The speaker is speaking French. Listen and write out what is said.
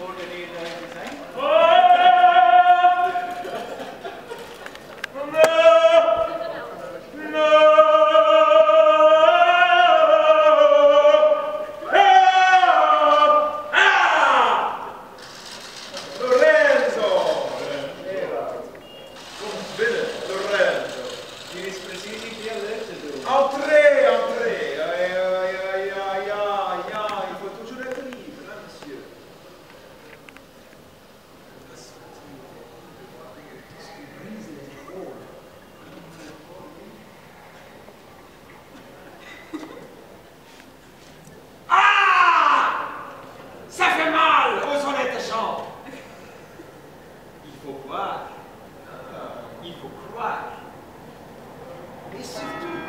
coordinator Entrez, entrez. Aïe, aïe, aïe, aïe, aïe, aïe. Il faut toujours être libre, hein, monsieur. Ah Ça fait mal. Il faut voir. Il faut croire. Ah, It's just